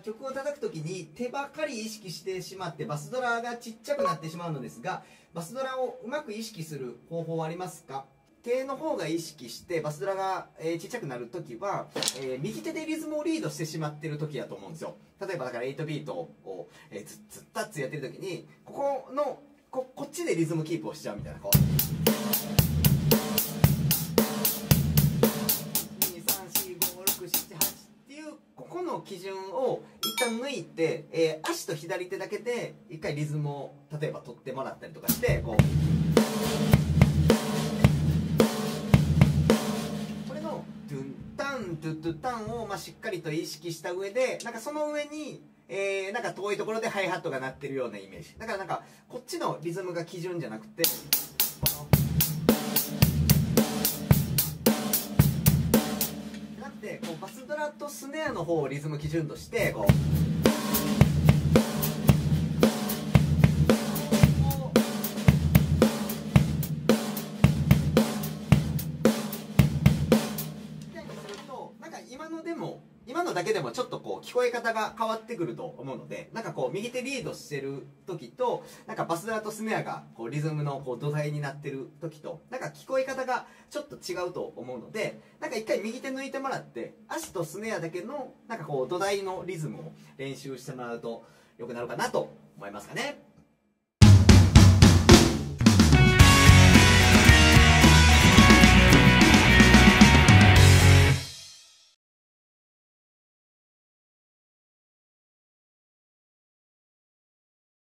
曲を叩くときに手ばかり意識してしまってバスドラがちっちゃくなってしまうのですがバスドラをうまく意識する方法はありますか？手の方が意識してバスドラが、えーちっちゃくなるときは、えー右手でリズムをリードしてしまってるときだと思うんですよ。例えばだから8ビートを、えー、ずったっつやってるときにここのここっちでリズムキープをしちゃうみたいなこう。基準を一旦抜いて、えー足と左手だけで一回リズムを例えば取ってもらったりとかしてこう。これのトゥンタントゥトゥタンをまあしっかりと意識した上でなんかその上に、えーなんか遠いところでハイハットが鳴ってるようなイメージ。だからなんかこっちのリズムが基準じゃなくてなってこうバスドラとスネアの方をリズム基準としてこう。なんか今のでも今のだけでもちょっとこう聞こえ方が変わってくると思うのでなんかこう右手リードしてる時となんかバスドラとスネアがこうリズムのこう土台になってる時となんか聞こえ方がちょっと違うと思うのでなんか一回右手抜いてもらって足とスネアだけのなんかこう土台のリズムを練習してもらうと良くなるかなと思いますかね。